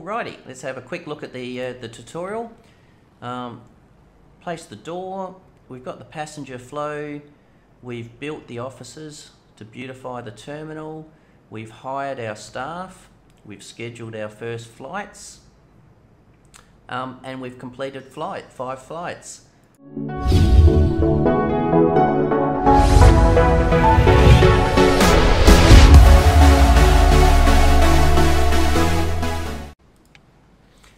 alrighty, let's have a quick look at the, uh, the tutorial. Um, place the door, we've got the passenger flow, we've built the offices to beautify the terminal, we've hired our staff, we've scheduled our first flights, um, and we've completed flight, five flights.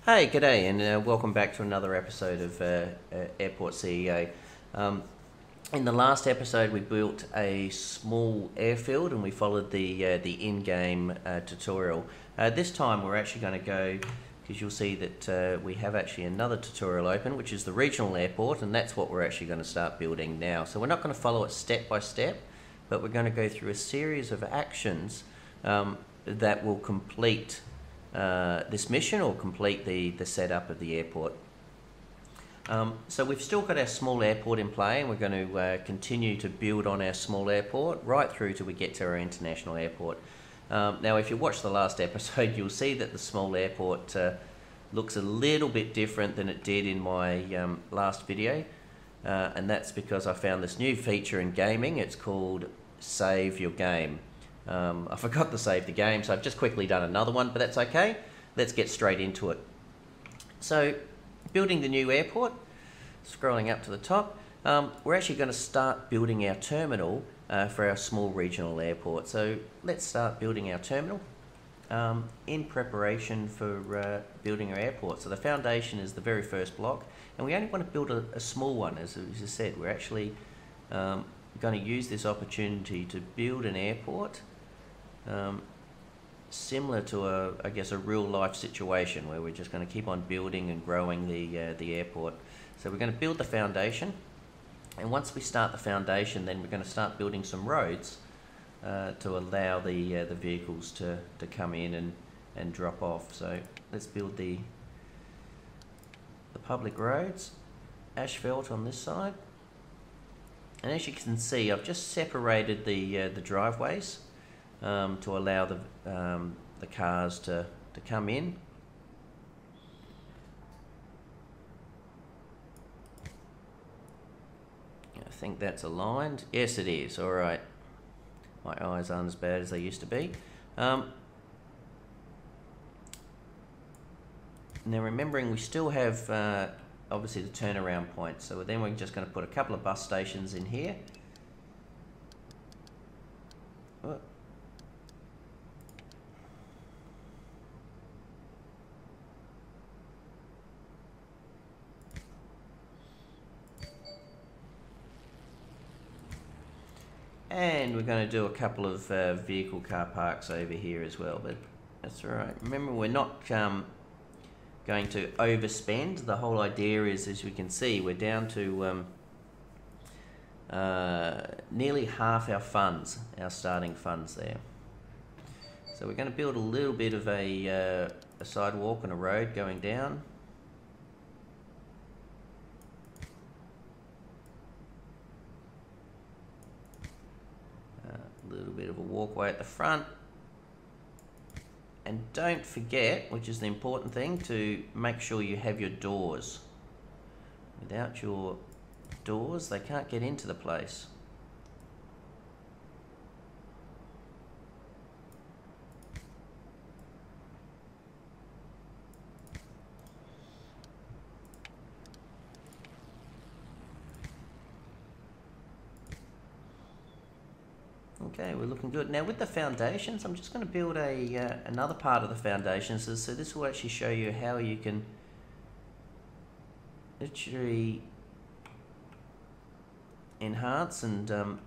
Hey, g'day, and uh, welcome back to another episode of uh, uh, Airport CEO. Um, in the last episode, we built a small airfield and we followed the uh, the in-game uh, tutorial. Uh, this time, we're actually going to go because you'll see that we have actually another tutorial open, which is the regional airport, and that's what we're actually going to start building now. So we're not going to follow it step by step, but we're going to go through a series of actions um, that will complete uh, this mission or complete the, the setup of the airport. Um, so we've still got our small airport in play and we're going to uh, continue to build on our small airport right through till we get to our international airport. Um, now if you watch the last episode you'll see that the small airport uh, looks a little bit different than it did in my um, last video uh, and that's because I found this new feature in gaming. It's called Save Your Game. Um, I forgot to save the game, so I've just quickly done another one, but that's okay. Let's get straight into it. So, building the new airport, scrolling up to the top, um, we're actually going to start building our terminal uh, for our small regional airport. So, let's start building our terminal um, in preparation for uh, building our airport. So, the foundation is the very first block, and we only want to build a, a small one, as, as I said. We're actually um, going to use this opportunity to build an airport um, similar to a, I guess, a real life situation where we're just going to keep on building and growing the, uh, the airport. So we're going to build the foundation, and once we start the foundation, then we're going to start building some roads uh, to allow the, uh, the vehicles to, to come in and, and drop off. So let's build the, the public roads, asphalt on this side. And as you can see, I've just separated the, uh, the driveways um, to allow the, um, the cars to, to come in. I think that's aligned. Yes, it is. All right. My eyes aren't as bad as they used to be. Um, now, remembering we still have uh, obviously the turnaround point, so then we're just going to put a couple of bus stations in here. And we're going to do a couple of uh, vehicle car parks over here as well, but that's all right. Remember, we're not um, going to overspend. The whole idea is, as we can see, we're down to um, uh, nearly half our funds, our starting funds there. So we're going to build a little bit of a, uh, a sidewalk and a road going down. bit of a walkway at the front. And don't forget, which is the important thing, to make sure you have your doors. Without your doors, they can't get into the place. Okay, we're looking good. Now with the foundations, I'm just going to build a uh, another part of the foundations. So, so this will actually show you how you can literally enhance and um,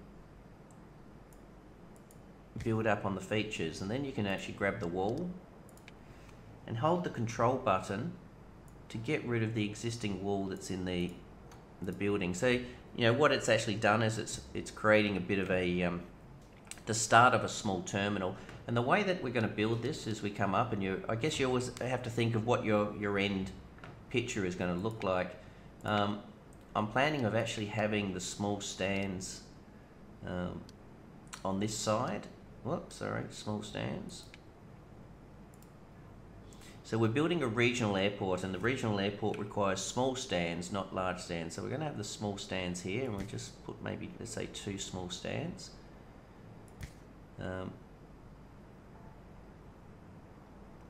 build up on the features. And then you can actually grab the wall and hold the control button to get rid of the existing wall that's in the the building. So, you know, what it's actually done is it's it's creating a bit of a um, the start of a small terminal. And the way that we're going to build this is we come up and you, I guess you always have to think of what your, your end picture is going to look like. Um, I'm planning of actually having the small stands um, on this side. Whoops, sorry, small stands. So we're building a regional airport, and the regional airport requires small stands, not large stands. So we're going to have the small stands here, and we'll just put maybe, let's say, two small stands. Um,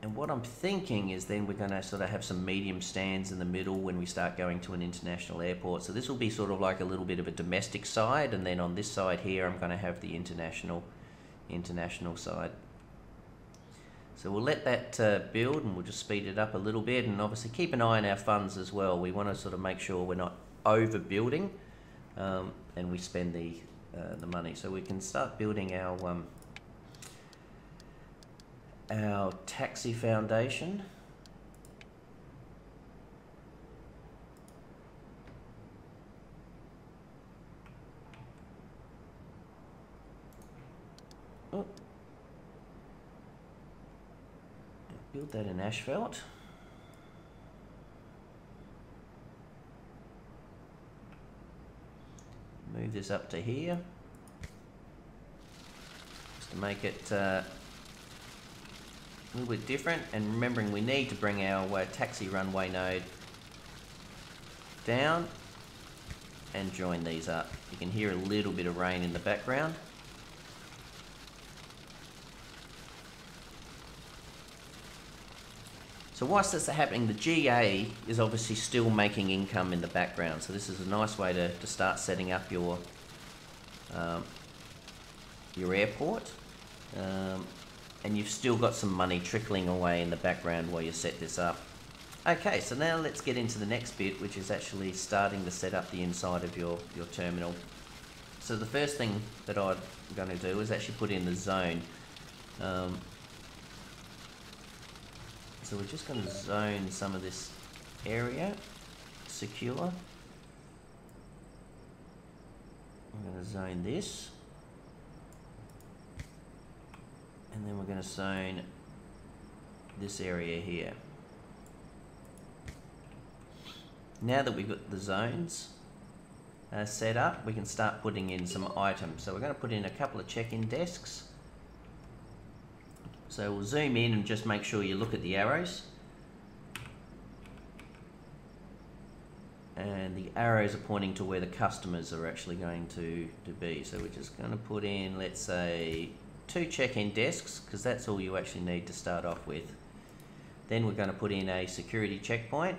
and what I'm thinking is then we're going to sort of have some medium stands in the middle when we start going to an international airport. So this will be sort of like a little bit of a domestic side, and then on this side here, I'm going to have the international, international side. So we'll let that uh, build and we'll just speed it up a little bit and obviously keep an eye on our funds as well. We want to sort of make sure we're not overbuilding um, and we spend the, uh, the money. So we can start building our, um, our taxi foundation. Oh. Build that in asphalt. Move this up to here. Just to make it uh, a little bit different. And remembering we need to bring our uh, taxi runway node down and join these up. You can hear a little bit of rain in the background. So whilst that's happening, the GA is obviously still making income in the background. So this is a nice way to, to start setting up your um, your airport. Um, and you've still got some money trickling away in the background while you set this up. Okay, so now let's get into the next bit, which is actually starting to set up the inside of your, your terminal. So the first thing that I'm going to do is actually put in the zone. Um, so we're just going to zone some of this area, secure. I'm going to zone this. And then we're going to zone this area here. Now that we've got the zones uh, set up, we can start putting in some items. So we're going to put in a couple of check-in desks. So we'll zoom in and just make sure you look at the arrows. And the arrows are pointing to where the customers are actually going to, to be. So we're just going to put in, let's say, two check-in desks, because that's all you actually need to start off with. Then we're going to put in a security checkpoint.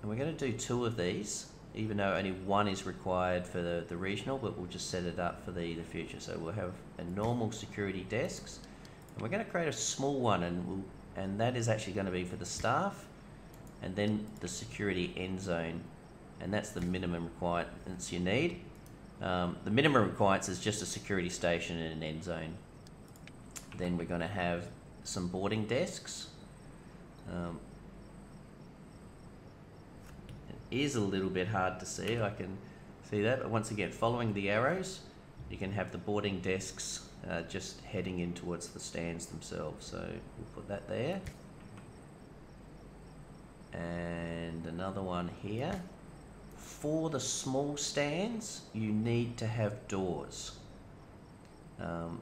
And we're going to do two of these, even though only one is required for the, the regional, but we'll just set it up for the, the future. So we'll have a normal security desks and we're going to create a small one and, we'll, and that is actually going to be for the staff and then the security end zone. And that's the minimum requirements you need. Um, the minimum requirements is just a security station and an end zone. Then we're going to have some boarding desks. Um, it is a little bit hard to see, I can see that, but once again, following the arrows, you can have the boarding desks uh, just heading in towards the stands themselves. So we'll put that there. And another one here. For the small stands, you need to have doors. Um,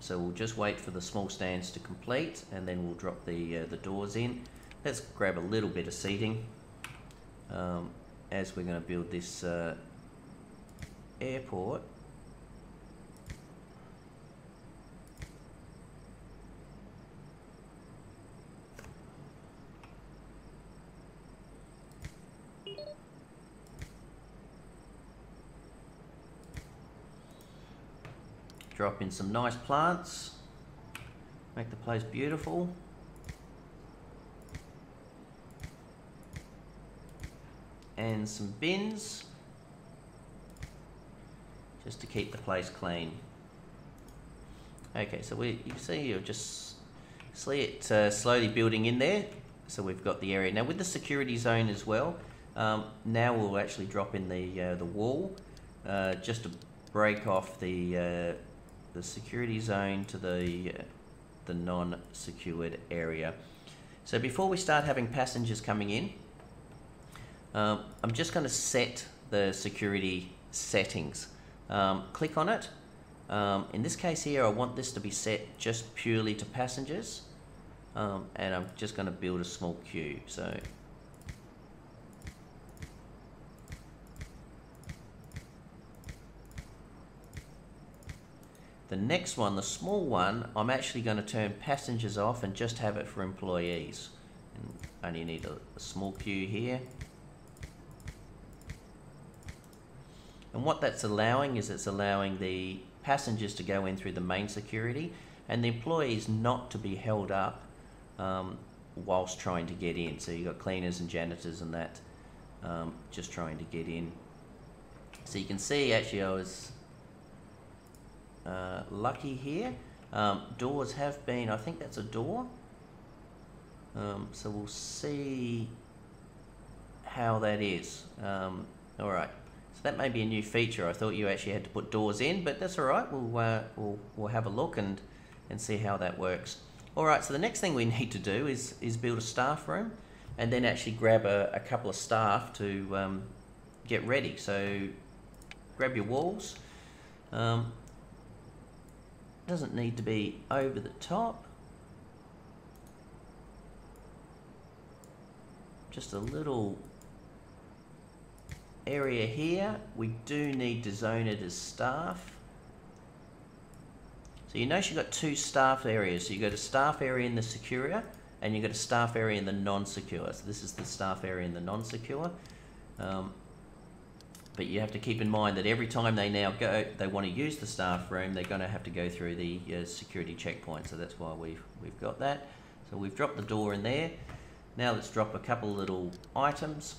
so we'll just wait for the small stands to complete and then we'll drop the, uh, the doors in. Let's grab a little bit of seating um, as we're going to build this uh, airport. Drop in some nice plants. Make the place beautiful. And some bins. Just to keep the place clean. Okay, so we you see you're just see it uh, slowly building in there. So we've got the area now with the security zone as well. Um, now we'll actually drop in the uh, the wall uh, just to break off the uh, the security zone to the, the non-secured area. So before we start having passengers coming in, um, I'm just going to set the security settings. Um, click on it. Um, in this case here, I want this to be set just purely to passengers. um, and I'm just going to build a small queue. So The next one, the small one, I'm actually going to turn passengers off and just have it for employees. And only need a, a small queue here. And what that's allowing is it's allowing the passengers to go in through the main security and the employees not to be held up um, whilst trying to get in. So you've got cleaners and janitors and that um, just trying to get in. So you can see actually I was uh, lucky here. Um, doors have been, I think that's a door. Um, so we'll see how that is. Um, all right. So that may be a new feature. I thought you actually had to put doors in, but that's all right. We'll, uh, we'll, we'll have a look and, and see how that works. All right, so the next thing we need to do is, is build a staff room and then actually grab a, a couple of staff to um, get ready. So grab your walls. Um, doesn't need to be over the top. Just a little area here. We do need to zone it as staff. So you notice you've got two staff areas. So you've got a staff area in the secure and you've got a staff area in the non-secure. So this is the staff area in the non-secure. Um, but you have to keep in mind that every time they now go, they want to use the staff room, they're going to have to go through the uh, security checkpoint. So that's why we've, we've got that. So we've dropped the door in there. Now let's drop a couple little items.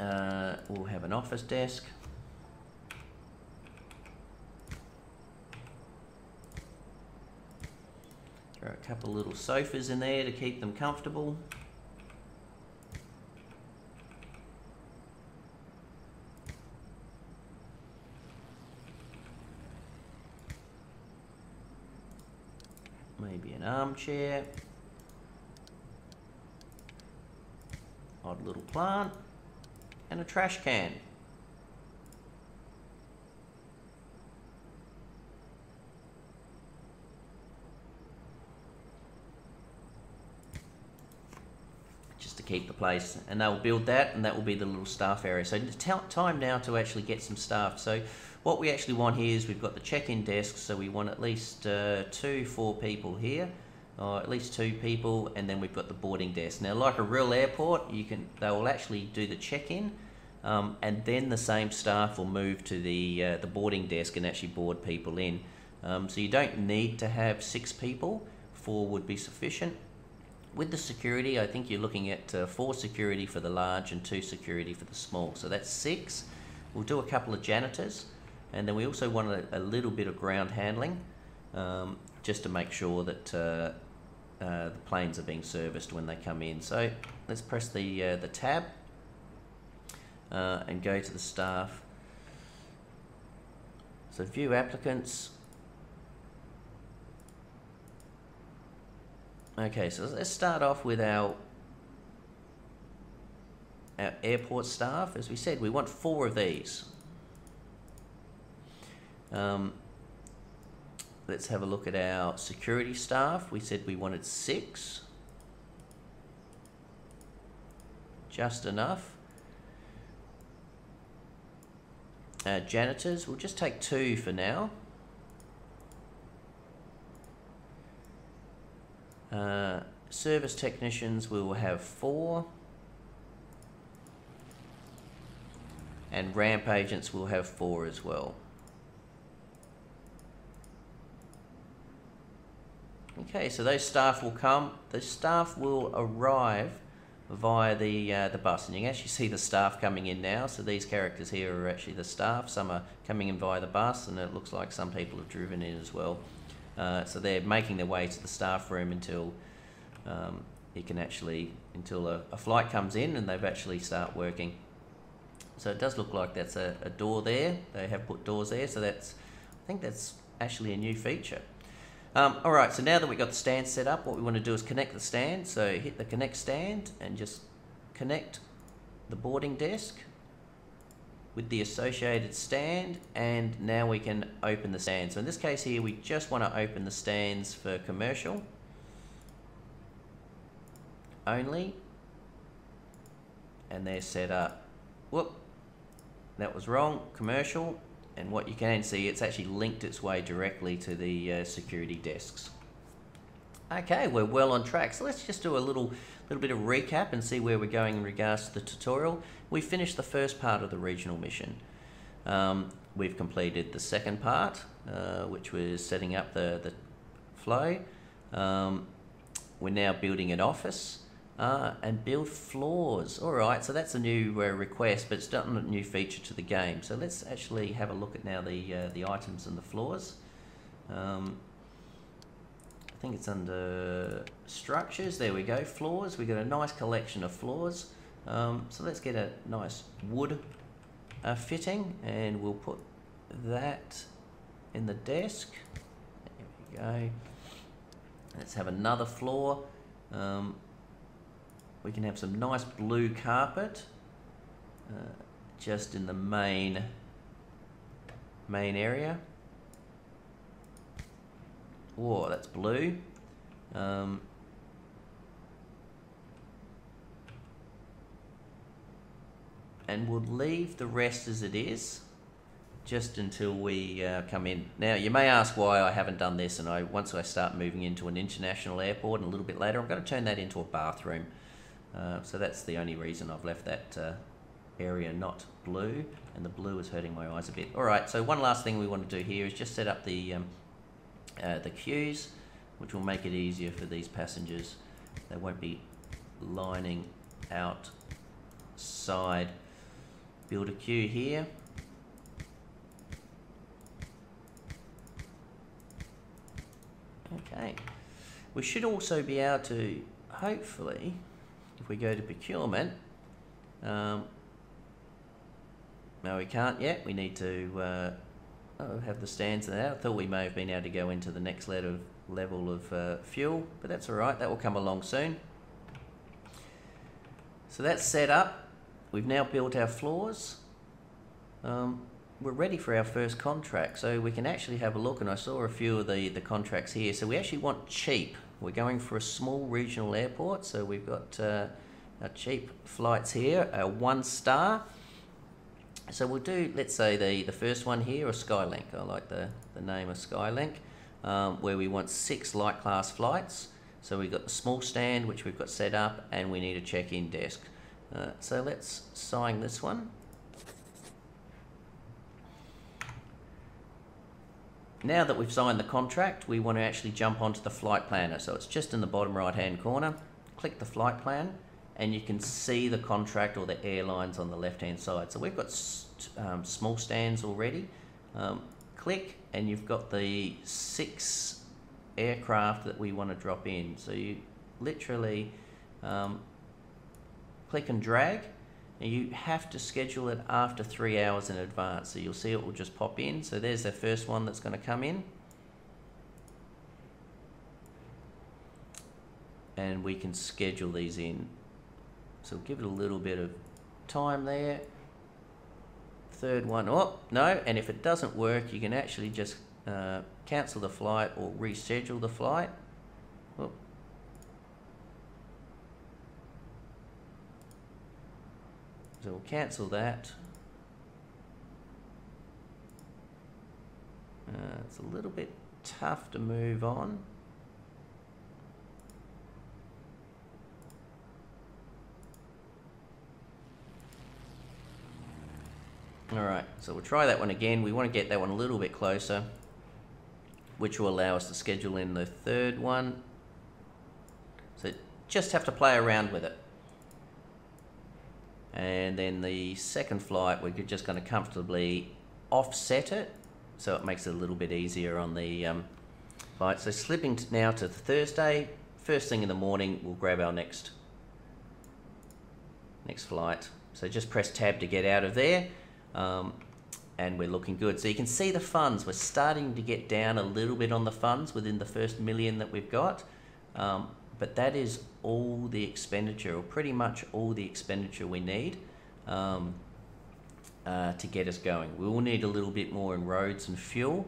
Uh, we'll have an office desk. Throw a couple little sofas in there to keep them comfortable. Maybe an armchair, odd little plant, and a trash can. Just to keep the place, and they'll build that, and that will be the little staff area. So it's time now to actually get some staff. So what we actually want here is we've got the check-in desk, so we want at least uh, two, four people here, or at least two people, and then we've got the boarding desk. Now, like a real airport, you can they will actually do the check-in, um, and then the same staff will move to the uh, the boarding desk and actually board people in. Um, so you don't need to have six people; four would be sufficient. With the security, I think you're looking at uh, four security for the large and two security for the small. So that's six. We'll do a couple of janitors. And then we also wanted a, a little bit of ground handling um, just to make sure that uh, uh, the planes are being serviced when they come in. So let's press the, uh, the tab uh, and go to the staff. So view applicants. Okay, so let's start off with our our airport staff. As we said, we want four of these. Um, let's have a look at our security staff. We said we wanted six. Just enough. Uh, janitors, we'll just take two for now. Uh, service technicians, we will have four. And ramp agents we'll have four as well. Okay, so those staff will come. The staff will arrive via the uh, the bus, and you can actually see the staff coming in now. So these characters here are actually the staff. Some are coming in via the bus, and it looks like some people have driven in as well. Uh, so they're making their way to the staff room until um, it can actually until a, a, flight comes in and they've actually start working. So it does look like that's a, a door there. They have put doors there, so that's I think that's actually a new feature. Um, all right, so now that we've got the stand set up, what we want to do is connect the stand. So hit the connect stand and just connect the boarding desk with the associated stand and now we can open the stand. So in this case here we just want to open the stands for commercial. only. And they're set up, whoop, that was wrong, commercial. And what you can see, it's actually linked its way directly to the uh, security desks. Okay, we're well on track. So let's just do a little, little bit of recap and see where we're going in regards to the tutorial. We finished the first part of the regional mission. Um, we've completed the second part, uh, which was setting up the, the flow. Um, we're now building an office uh, and build floors. All right, so that's a new uh, request, but it's not a new feature to the game. So let's actually have a look at now the uh, the items and the floors. Um, I think it's under structures. There we go, floors. We got a nice collection of floors. Um, so let's get a nice wood uh, fitting, and we'll put that in the desk. There we go. Let's have another floor. Um, we can have some nice blue carpet uh, just in the main main area. Whoa, that's blue. Um, and we'll leave the rest as it is just until we uh, come in. Now, you may ask why I haven't done this, and I once I start moving into an international airport and a little bit later, I'm going to turn that into a bathroom. Uh, so that's the only reason I've left that uh, area not blue, and the blue is hurting my eyes a bit. All right, so one last thing we want to do here is just set up the, um, uh, the queues, which will make it easier for these passengers. They won't be lining outside. Build a queue here. Okay. We should also be able to, hopefully, if we go to procurement, um, no, we can't yet. We need to uh, oh, have the stands and that. I thought we may have been able to go into the next level level of uh, fuel, but that's all right. That will come along soon. So that's set up. We've now built our floors. Um, we're ready for our first contract, so we can actually have a look. And I saw a few of the, the contracts here. So we actually want cheap. We're going for a small regional airport, so we've got uh, our cheap flights here, a one star. So we'll do, let's say the, the first one here, a Skylink. I like the, the name of Skylink, um, where we want six light class flights. So we've got the small stand, which we've got set up, and we need a check-in desk. Uh, so let's sign this one. Now that we've signed the contract, we want to actually jump onto the flight planner. So it's just in the bottom right hand corner. Click the flight plan and you can see the contract or the airlines on the left hand side. So we've got um, small stands already. Um, click and you've got the six aircraft that we want to drop in. So you literally um, click and drag now you have to schedule it after three hours in advance. So you'll see it will just pop in. So there's the first one that's going to come in. And we can schedule these in. So give it a little bit of time there. Third one, oh, no, and if it doesn't work, you can actually just uh, cancel the flight or reschedule the flight. So we'll cancel that. Uh, it's a little bit tough to move on. Alright, so we'll try that one again. We want to get that one a little bit closer, which will allow us to schedule in the third one. So just have to play around with it and then the second flight we're just going to comfortably offset it so it makes it a little bit easier on the um, flight. So slipping now to Thursday, first thing in the morning we'll grab our next next flight. So just press tab to get out of there um, and we're looking good. So you can see the funds, we're starting to get down a little bit on the funds within the first million that we've got. Um, but that is all the expenditure, or pretty much all the expenditure we need um, uh, to get us going. We will need a little bit more in roads and fuel,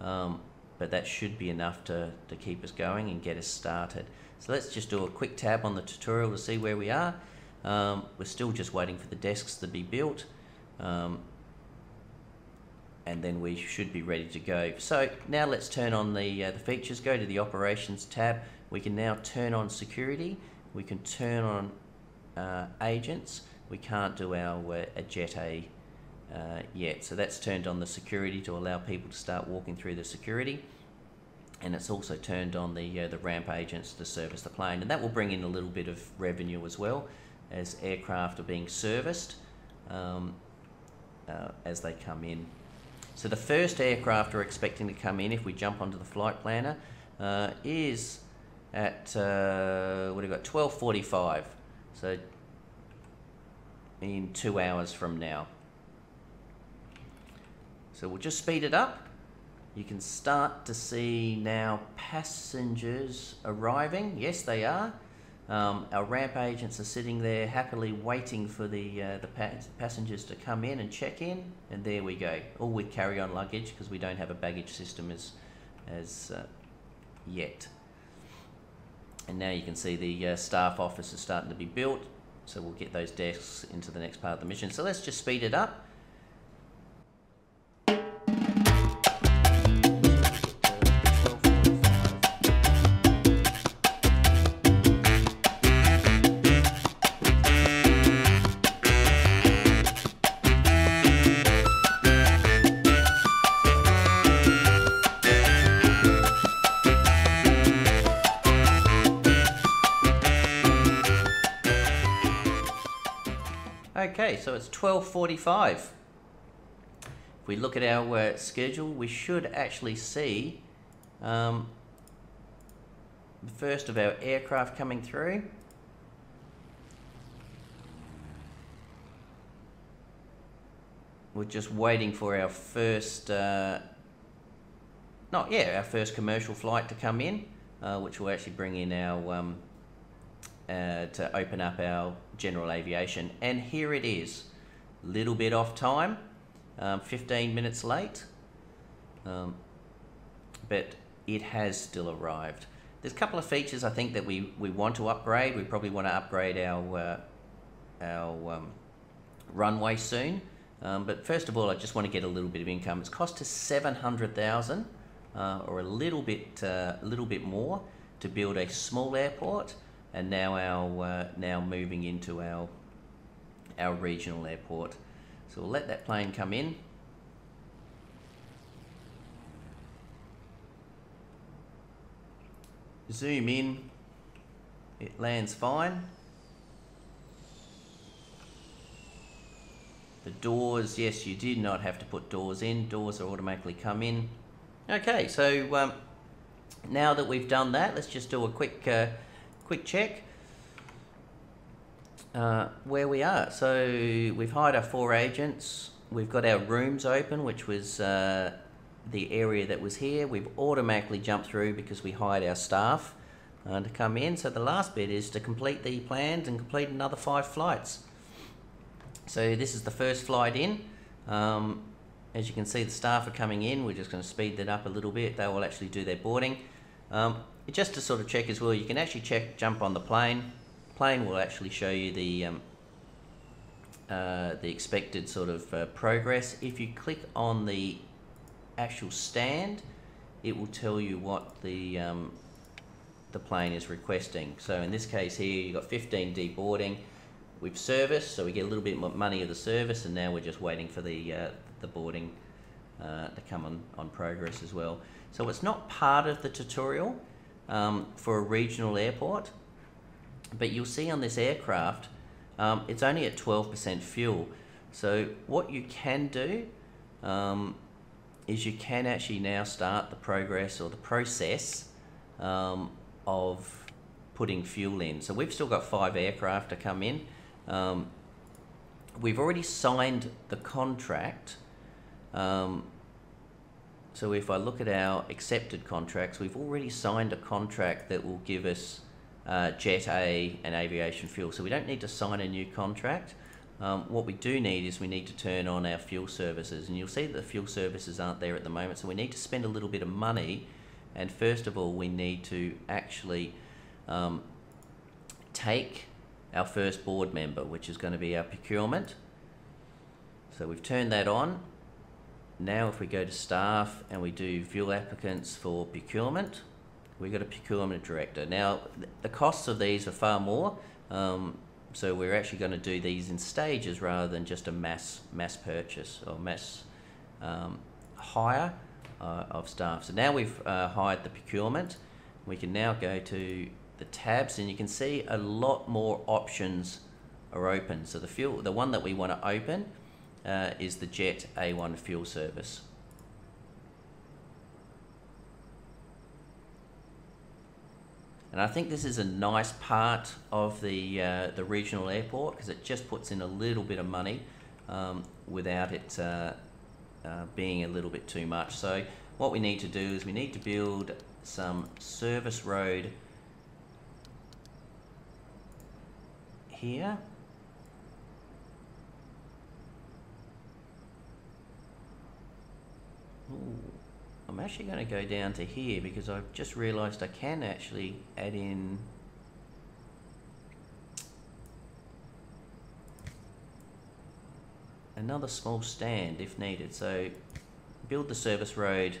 um, but that should be enough to, to keep us going and get us started. So let's just do a quick tab on the tutorial to see where we are. Um, we're still just waiting for the desks to be built. Um, and then we should be ready to go. So now let's turn on the, uh, the features, go to the operations tab. We can now turn on security. We can turn on uh, agents. We can't do our a Jet A uh, yet. So that's turned on the security to allow people to start walking through the security. And it's also turned on the, uh, the ramp agents to service the plane. And that will bring in a little bit of revenue as well as aircraft are being serviced um, uh, as they come in. So the first aircraft we're expecting to come in, if we jump onto the flight planner, uh, is at uh, what have we got? Twelve forty-five. So in two hours from now. So we'll just speed it up. You can start to see now passengers arriving. Yes, they are. Um, our ramp agents are sitting there happily waiting for the uh, the pa passengers to come in and check in, and there we go. All with carry-on luggage because we don't have a baggage system as as uh, yet. And now you can see the uh, staff office is starting to be built, so we'll get those desks into the next part of the mission. So let's just speed it up. Okay, so it's 12.45. If we look at our uh, schedule, we should actually see um, the first of our aircraft coming through. We're just waiting for our first, uh, not yeah, our first commercial flight to come in, uh, which will actually bring in our um, uh, to open up our general aviation. And here it is, little bit off time, um, 15 minutes late, um, but it has still arrived. There's a couple of features I think that we, we want to upgrade. We probably want to upgrade our, uh, our um, runway soon. Um, but first of all, I just want to get a little bit of income. It's cost us 700,000 uh, or a little bit, uh, a little bit more to build a small airport and now our uh, now moving into our our regional airport. So we'll let that plane come in. Zoom in, it lands fine. The doors, yes, you did not have to put doors in. Doors are automatically come in. Okay, so um, now that we've done that, let's just do a quick uh, quick check uh, where we are. So we've hired our four agents. We've got our rooms open, which was uh, the area that was here. We've automatically jumped through because we hired our staff uh, to come in. So the last bit is to complete the plans and complete another five flights. So this is the first flight in. Um, as you can see, the staff are coming in. We're just going to speed that up a little bit. They will actually do their boarding. Um, just to sort of check as well, you can actually check, jump on the plane. Plane will actually show you the um, uh, the expected sort of uh, progress. If you click on the actual stand, it will tell you what the um, the plane is requesting. So in this case here, you've got 15 deboarding. We've serviced, so we get a little bit more money of the service, and now we're just waiting for the uh, the boarding uh, to come on, on progress as well. So it's not part of the tutorial, um, for a regional airport. But you'll see on this aircraft, um, it's only at 12% fuel. So what you can do um, is you can actually now start the progress or the process um, of putting fuel in. So we've still got five aircraft to come in. Um, we've already signed the contract um, so if I look at our accepted contracts, we've already signed a contract that will give us uh, Jet A and aviation fuel. So we don't need to sign a new contract. Um, what we do need is we need to turn on our fuel services. And you'll see that the fuel services aren't there at the moment. So we need to spend a little bit of money. And first of all, we need to actually um, take our first board member, which is going to be our procurement. So we've turned that on. Now if we go to staff and we do view applicants for procurement, we've got a procurement director. Now the costs of these are far more, um, so we're actually going to do these in stages rather than just a mass mass purchase or mass um, hire uh, of staff. So now we've uh, hired the procurement, we can now go to the tabs and you can see a lot more options are open. So the fuel, the one that we want to open uh, is the Jet A1 fuel service. And I think this is a nice part of the uh, the regional airport because it just puts in a little bit of money um, without it uh, uh, being a little bit too much. So what we need to do is we need to build some service road here. I'm actually going to go down to here because I've just realised I can actually add in another small stand if needed. So build the service road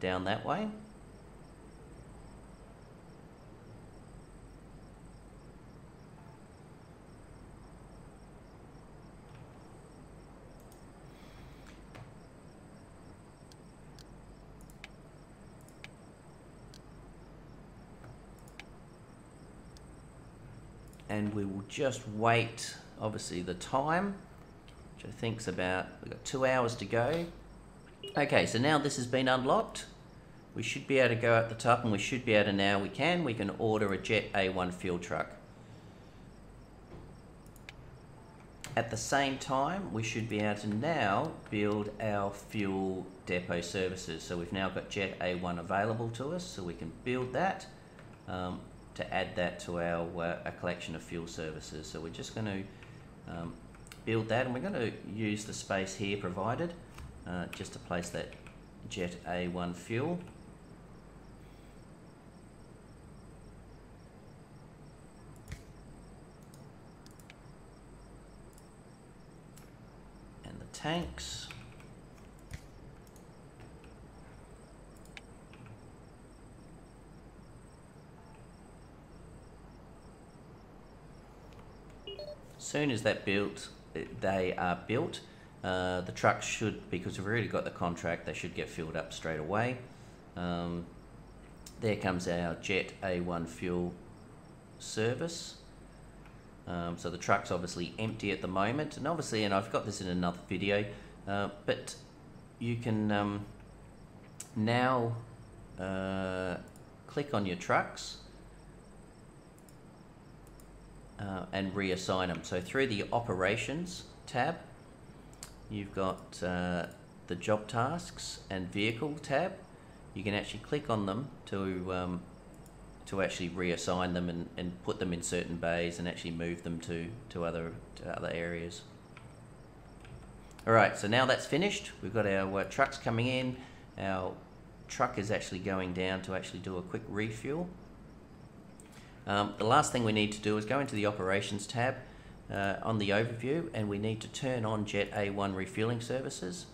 down that way. and we will just wait obviously the time which I think is about we've got two hours to go. Okay so now this has been unlocked. We should be able to go up the top and we should be able to now we can we can order a jet A1 fuel truck. At the same time we should be able to now build our fuel depot services. So we've now got jet A1 available to us so we can build that. Um, to add that to our uh, collection of fuel services. So we're just going to um, build that and we're going to use the space here provided uh, just to place that Jet A1 fuel. And the tanks. Soon as that built, they are built, uh, the trucks should, because we've already got the contract, they should get filled up straight away. Um, there comes our Jet A1 fuel service. Um, so the truck's obviously empty at the moment, and obviously, and I've got this in another video, uh, but you can um, now uh, click on your trucks uh, and reassign them. So through the operations tab, you've got uh, the job tasks and vehicle tab. You can actually click on them to um, to actually reassign them and, and put them in certain bays and actually move them to, to other to other areas. Alright, so now that's finished. We've got our uh, trucks coming in. Our truck is actually going down to actually do a quick refuel. Um, the last thing we need to do is go into the operations tab uh, on the overview and we need to turn on Jet A1 refueling services.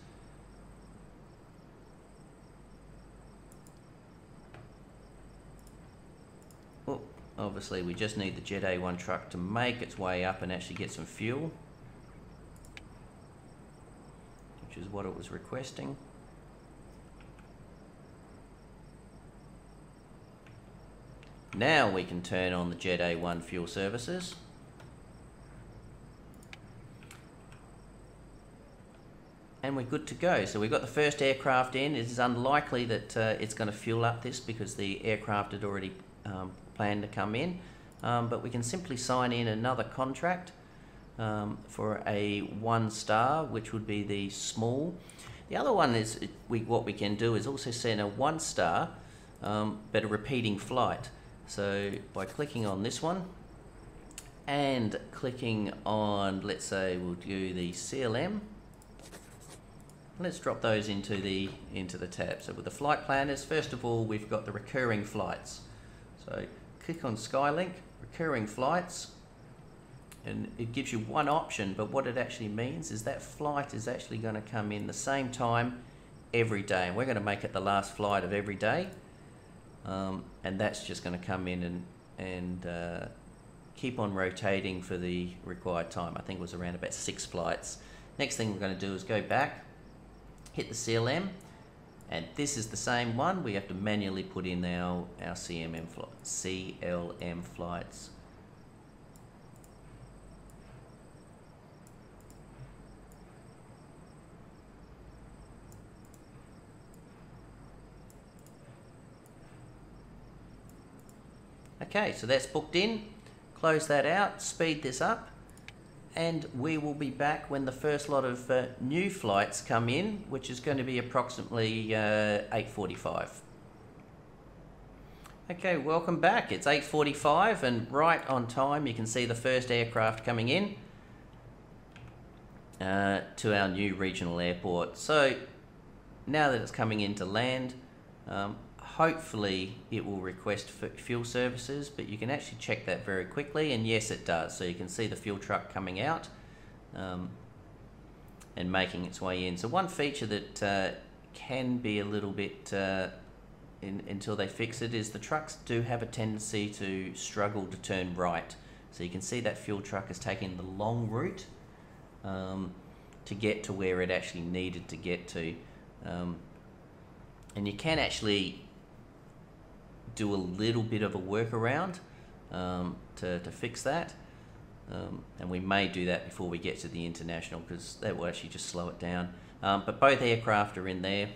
Oh, obviously we just need the Jet A1 truck to make its way up and actually get some fuel which is what it was requesting. Now we can turn on the Jet A1 fuel services. And we're good to go. So we've got the first aircraft in. It is unlikely that uh, it's going to fuel up this because the aircraft had already um, planned to come in. Um, but we can simply sign in another contract um, for a one star, which would be the small. The other one is we, what we can do is also send a one star, um, but a repeating flight. So by clicking on this one and clicking on, let's say we'll do the CLM, let's drop those into the into the tab. So with the flight planners, first of all, we've got the recurring flights. So click on Skylink, recurring flights, and it gives you one option, but what it actually means is that flight is actually going to come in the same time every day, and we're going to make it the last flight of every day, um, and that's just going to come in and, and uh, keep on rotating for the required time. I think it was around about six flights. Next thing we're going to do is go back, hit the CLM, and this is the same one. We have to manually put in our, our CMM fl CLM flights. Okay, so that's booked in. Close that out, speed this up, and we will be back when the first lot of uh, new flights come in, which is going to be approximately uh, 8.45. Okay, welcome back. It's 8.45 and right on time you can see the first aircraft coming in uh, to our new regional airport. So now that it's coming in to land, um, hopefully it will request fuel services, but you can actually check that very quickly, and yes, it does. So you can see the fuel truck coming out um, and making its way in. So one feature that uh, can be a little bit uh, in, until they fix it is the trucks do have a tendency to struggle to turn right. So you can see that fuel truck is taking the long route um, to get to where it actually needed to get to. Um, and you can actually do a little bit of a workaround um, to, to fix that. Um, and we may do that before we get to the international because that will actually just slow it down. Um, but both aircraft are in there.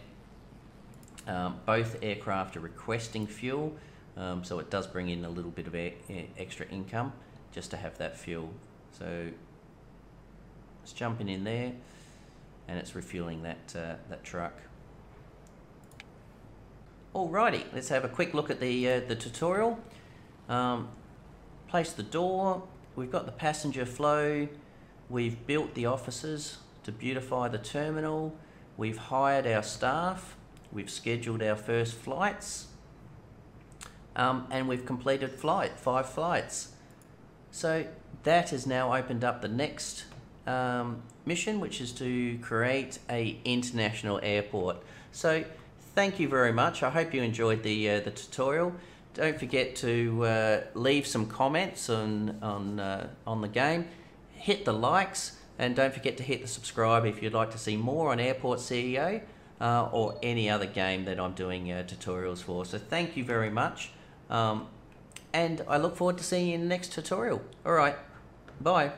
Um, both aircraft are requesting fuel, um, so it does bring in a little bit of air, air, extra income just to have that fuel. So it's jumping in there and it's refueling that, uh, that truck. Alrighty, let's have a quick look at the, uh, the tutorial. Um, place the door, we've got the passenger flow, we've built the offices to beautify the terminal, we've hired our staff, we've scheduled our first flights, um, and we've completed flight, five flights. So that has now opened up the next um, mission, which is to create a international airport. So thank you very much. I hope you enjoyed the, uh, the tutorial. Don't forget to uh, leave some comments on, on, uh, on the game. Hit the likes and don't forget to hit the subscribe if you'd like to see more on Airport CEO uh, or any other game that I'm doing uh, tutorials for. So thank you very much. Um, and I look forward to seeing you in the next tutorial. Alright, bye.